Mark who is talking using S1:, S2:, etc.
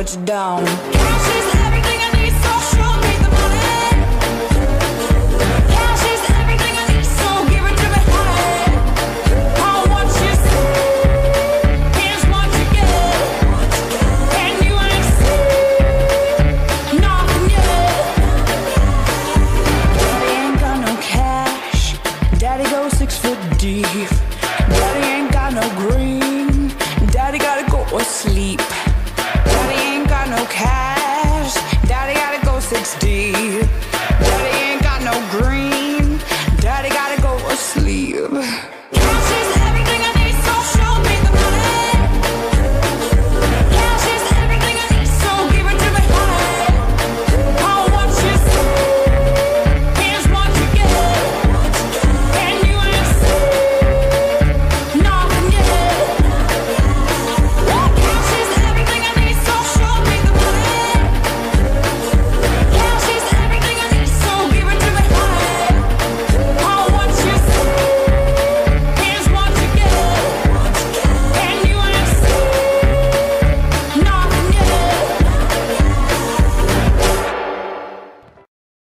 S1: but you don't. Cash is everything I need, so show me the money. Cash is everything I need, so give it to me, honey. All what you see is what you get, and you ain't seen nothing yet. Daddy ain't got no cash. Daddy goes six foot deep. Daddy ain't got no green. Daddy got a 6D. Daddy ain't got no green. Daddy gotta go to sleep.